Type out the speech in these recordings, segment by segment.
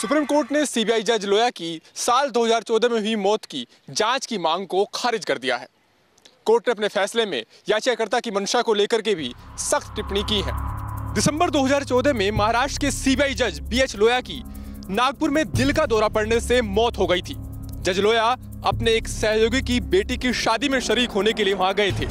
Supreme court ने CBI जज लोया की साल 2014 में हुई मौत की जाँच की मांग को खारिज कर दिया है। कोर्ट ने अपने फैसले में याचिकाकर्ता की मंशा को लेकर के भी सख्त टिप्पणी की है। दिसंबर 2014 में महाराष्ट्र के सीबीआई जज बी एच लोया की नागपुर में दिल का दौरा पड़ने से मौत हो गई थी। जज लोया अपने एक सहयोगी की बेटी की शादी में शरीक होने के लिए वहाँ गए थे।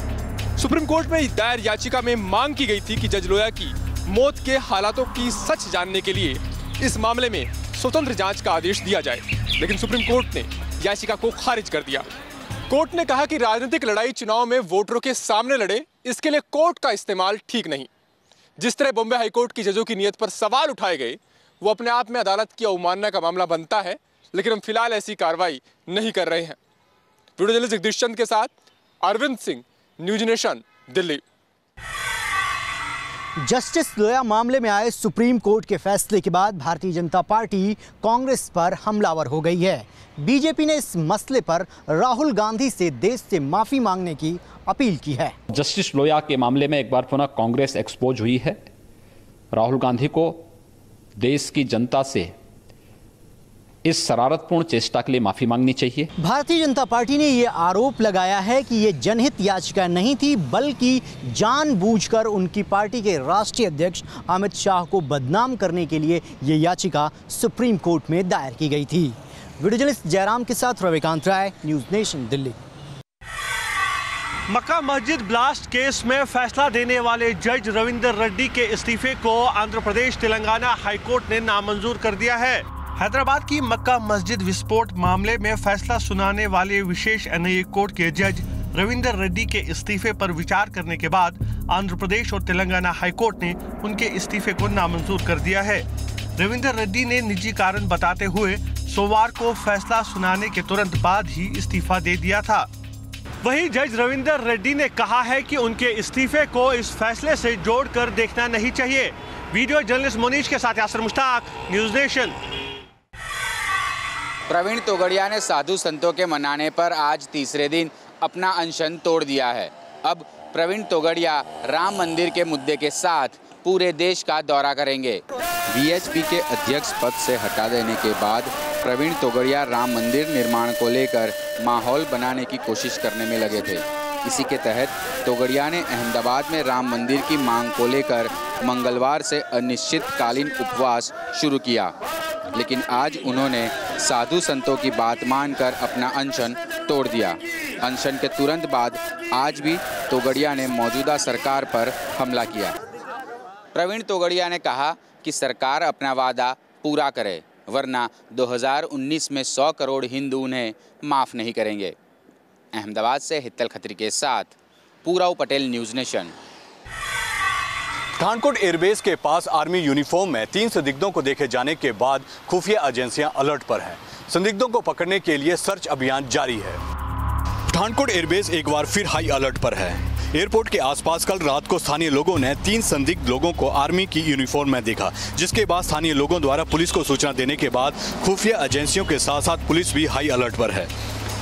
सुप्रीम कोर्ट में दायर याचिका में मांग की गई थी कि जज लोया की मौत के हालातों की सच जानने के लिए इस मामले में स्वतंत्र जाँच का आदेश दिया जाए, लेकिन सुप्रीम कोर्ट ने याचिका को खारिज कर दिया। कोर्ट ने कहा कि राजनीतिक लड़ाई चुनाव में वोटरों के सामने लड़े, इसके लिए कोर्ट का इस्तेमाल ठीक नहीं। जिस तरह बॉम्बे हाईकोर्ट की जजों की नीयत पर सवाल उठाए गए, वो अपने आप में अदालत की अवमानना का मामला बनता है, लेकिन हम फ़िलहाल ऐसी कार्रवाई नहीं कर रहे हैं। वीडियो जर्नलिस्ट जगदीश चंद के साथ Arvind Singh, News Nation, Delhi. Justice Loya मामले में आए सुप्रीम कोर्ट के फैसले के बाद भारतीय जनता पार्टी कांग्रेस पर हमलावर हो गई है। बीजेपी ने इस मसले पर राहुल गांधी से देश से माफ़ी मांगने की अपील की है। जस्टिस लोया के मामले में एक बार पुनः कांग्रेस एक्सपोज हुई है। राहुल गांधी को देश की जनता से इस शरारतपूर्ण चेष्टा के लिए माफ़ी मांगनी चाहिए। भारतीय जनता पार्टी ने ये आरोप लगाया है कि ये जनहित याचिका नहीं थी बल्कि जानबूझकर उनकी पार्टी के राष्ट्रीय अध्यक्ष अमित शाह को बदनाम करने के लिए ये याचिका सुप्रीम कोर्ट में दायर की गई थी। वीडियो जर्नलिस्ट जयराम के साथ Ravikant Rai News Nation Delhi. Mecca Masjid blast case में फैसला देने वाले जज रविंदर रेड्डी के इस्तीफे को आंध्र प्रदेश तेलंगाना हाईकोर्ट ने नामंजूर कर दिया है। हैदराबाद की मक्का मस्जिद विस्फोट मामले में फैसला सुनाने वाले विशेष एनआईए कोर्ट के जज रविंदर रेड्डी के इस्तीफे पर विचार करने के बाद आंध्र प्रदेश और तेलंगाना हाईकोर्ट ने उनके इस्तीफे को नामंजूर कर दिया है। रविंदर रेड्डी ने निजी कारण बताते हुए सोमवार को फैसला सुनाने के तुरंत बाद ही इस्तीफा दे दिया था। वहीं जज रविंदर रेड्डी ने कहा है कि उनके इस्तीफे को इस फैसले से जोड़कर देखना नहीं चाहिए। वीडियो जर्नलिस्ट मोनीश के साथ यासर मुश्ताक, न्यूज़ नेशन। प्रवीण तोगड़िया ने साधु संतों के मनाने पर आज तीसरे दिन अपना अनशन तोड़ दिया है। अब प्रवीण तोगड़िया राम मंदिर के मुद्दे के साथ पूरे देश का दौरा करेंगे। बीएचपी के अध्यक्ष पद से हटा देने के बाद प्रवीण तोगड़िया राम मंदिर निर्माण को लेकर माहौल बनाने की कोशिश करने में लगे थे। इसी के तहत तोगड़िया ने अहमदाबाद में राम मंदिर की मांग को लेकर मंगलवार से अनिश्चितकालीन उपवास शुरू किया। लेकिन आज उन्होंने साधु संतों की बात मानकर अपना अनशन तोड़ दिया। अनशन के तुरंत बाद आज भी तोगड़िया ने मौजूदा सरकार पर हमला किया। प्रवीण तोगड़िया ने कहा कि सरकार अपना वादा पूरा करे, वरना 2019 में 100 करोड़ हिंदू उन्हें माफ़ नहीं करेंगे। अहमदाबाद से हित्तल खत्री के साथ Purav Patel News Nation. Pathankot airbase के पास आर्मी यूनिफॉर्म में तीन संदिग्धों को देखे जाने के बाद खुफिया एजेंसियाँ अलर्ट पर हैं। संदिग्धों को पकड़ने के लिए सर्च अभियान जारी है। पठानकोट एयरबेस एक बार फिर हाई अलर्ट पर है। एयरपोर्ट के आसपास कल रात को स्थानीय लोगों ने तीन संदिग्ध लोगों को आर्मी की यूनिफॉर्म में देखा, जिसके बाद स्थानीय लोगों द्वारा पुलिस को सूचना देने के बाद खुफिया एजेंसियों के साथ साथ पुलिस भी हाई अलर्ट पर है।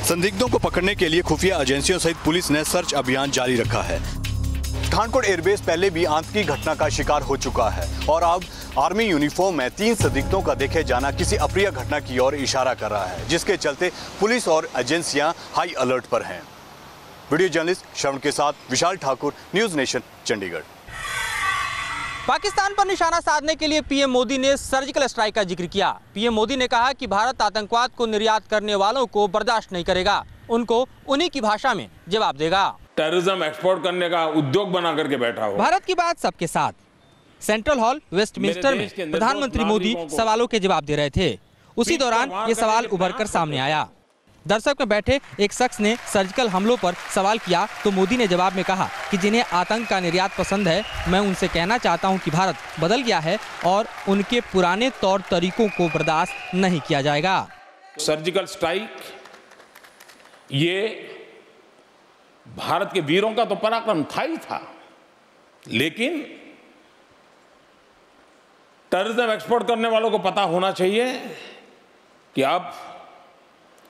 संदिग्धों को पकड़ने के लिए खुफिया एजेंसियों सहित पुलिस ने सर्च अभियान जारी रखा है। पठानकोट एयरबेस पहले भी आतंकी घटना का शिकार हो चुका है और अब आर्मी यूनिफॉर्म में तीन संदिग्धों का देखे जाना किसी अप्रिय घटना की ओर इशारा कर रहा है, जिसके चलते पुलिस और एजेंसियाँ हाई अलर्ट पर हैं। वीडियो जर्नलिस्ट श्रवण के साथ विशाल ठाकुर, न्यूज़ नेशन, चंडीगढ़। पाकिस्तान पर निशाना साधने के लिए पीएम मोदी ने सर्जिकल स्ट्राइक का ज़िक्र किया। पीएम मोदी ने कहा कि भारत आतंकवाद को निर्यात करने वालों को बर्दाश्त नहीं करेगा, उनको उन्हीं की भाषा में जवाब देगा। टेररिज्म एक्सपोर्ट करने का उद्योग बना करके बैठा हो भारत की बात सबके साथ। सेंट्रल हॉल वेस्टमिंस्टर में प्रधानमंत्री मोदी सवालों के जवाब दे रहे थे। उसी दौरान ये सवाल उभर कर सामने आया। दर्शक में बैठे एक शख्स ने सर्जिकल हमलों पर सवाल किया तो मोदी ने जवाब में कहा कि जिन्हें आतंक का निर्यात पसंद है मैं उनसे कहना चाहता हूँ कि भारत बदल गया है और उनके पुराने तौर तरीकों को बर्दाश्त नहीं किया जाएगा। सर्जिकल स्ट्राइक ये भारत के वीरों का तो पराक्रम था ही था। लेकिन टेररिज्म एक्सपोर्ट करने वालों को पता होना चाहिए कि अब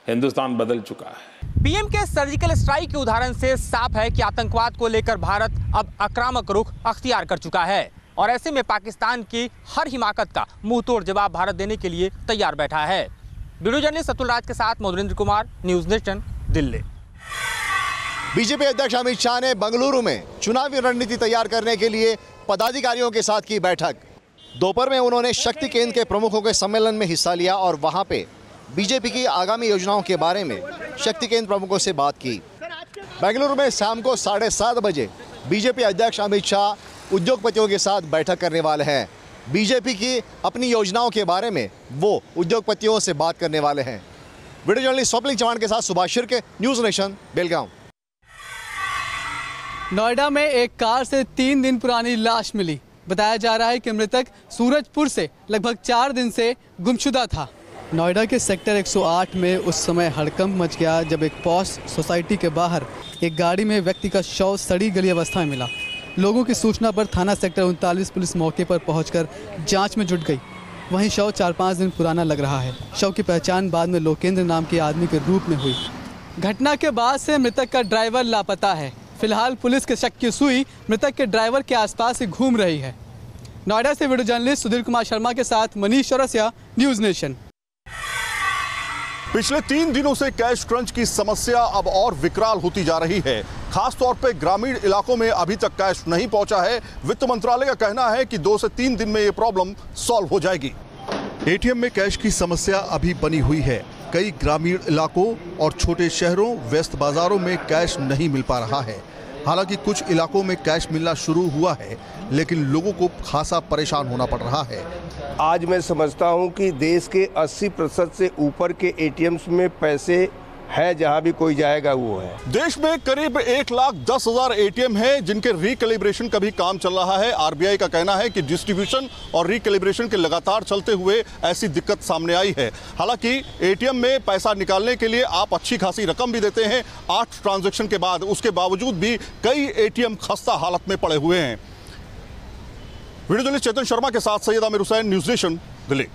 हिंदुस्तान बदल चुका है। पीएम के सर्जिकल स्ट्राइक के उदाहरण से साफ़ है कि आतंकवाद को लेकर भारत अब आक्रामक रुख अख्तियार कर चुका है और ऐसे में पाकिस्तान की हर हिमाकत का मुँह तोड़ जवाब भारत देने के लिए तैयार बैठा है। वीडियो जर्नलिस्ट अतुल राज के साथ Madhurendra Kumar, News Nation, Delhi. BJP अध्यक्ष अमित शाह ने बंगलुरु में चुनावी रणनीति तैयार करने के लिए पदाधिकारियों के साथ की बैठक। दोपहर में उन्होंने शक्ति केंद्र के प्रमुखों के सम्मेलन में हिस्सा लिया और वहाँ पे बीजेपी की आगामी योजनाओं के बारे में शक्ति केंद्र प्रमुखों से बात की। बेंगलुरु में शाम को साढ़े सात बजे बीजेपी अध्यक्ष अमित शाह उद्योगपतियों के साथ बैठक करने वाले हैं। बीजेपी की अपनी योजनाओं के बारे में वो उद्योगपतियों से बात करने वाले हैं। वीडियो जर्नलिस्ट स्वप्निक चौहान के साथ सुभाष शिर्के, न्यूज़ नेशन, बेलगांव। नोएडा में एक कार से तीन दिन पुरानी लाश मिली। बताया जा रहा है कि मृतक सूरजपुर से लगभग चार दिन से गुमशुदा था। नोएडा के सेक्टर 108 में उस समय हड़कंप मच गया जब एक पॉस सोसाइटी के बाहर एक गाड़ी में व्यक्ति का शव सड़ी गली अवस्था में मिला। लोगों की सूचना पर थाना सेक्टर उनतालीस पुलिस मौके पर पहुंचकर जाँच में जुट गई। वहीं शव चार पाँच दिन पुराना लग रहा है। शव की पहचान बाद में लोकेंद्र नाम के आदमी के रूप में हुई। घटना के बाद से मृतक का ड्राइवर लापता है। फ़िलहाल पुलिस के शक की सुई मृतक के ड्राइवर के आसपास ही घूम रही है। नोएडा से वीडियो जर्नलिस्ट सुधीर कुमार शर्मा के साथ मनीष चौरसिया न्यूज़ नेशन। पिछले तीन दिनों से कैश क्रंच की समस्या अब और विकराल होती जा रही है। खास तौर पे ग्रामीण इलाकों में अभी तक कैश नहीं पहुँचा है। वित्त मंत्रालय का कहना है कि दो से तीन दिन में ये प्रॉब्लम सॉल्व हो जाएगी। एटीएम में कैश की समस्या अभी बनी हुई है। कई ग्रामीण इलाकों और छोटे शहरों, व्यस्त बाजारों में कैश नहीं मिल पा रहा है। हालाँकि कुछ इलाकों में कैश मिलना शुरू हुआ है, लेकिन लोगों को खासा परेशान होना पड़ रहा है। आज मैं समझता हूँ कि देश के 80 प्रतिशत से ऊपर के एटीएम्स में पैसे है, जहाँ भी कोई जाएगा, वो है। देश में करीब एक लाख दस हज़ार एटीएम है, जिनके रिकैलिब्रेशन का भी काम चल रहा है। आरबीआई का कहना है कि डिस्ट्रीब्यूशन और रिकैलिब्रेशन के लगातार चलते हुए ऐसी दिक्कत सामने आई है। हालाँकि एटीएम में पैसा निकालने के लिए आप अच्छी खासी रकम भी देते हैं। आठ ट्रांजेक्शन के बाद, उसके बावजूद भी कई एटीएम खस्ता हालत में पड़े हुए हैं। वीडियो चेतन शर्मा के साथ सैयद आमिर हुसैन, न्यूज़ नेशन, दिल्ली।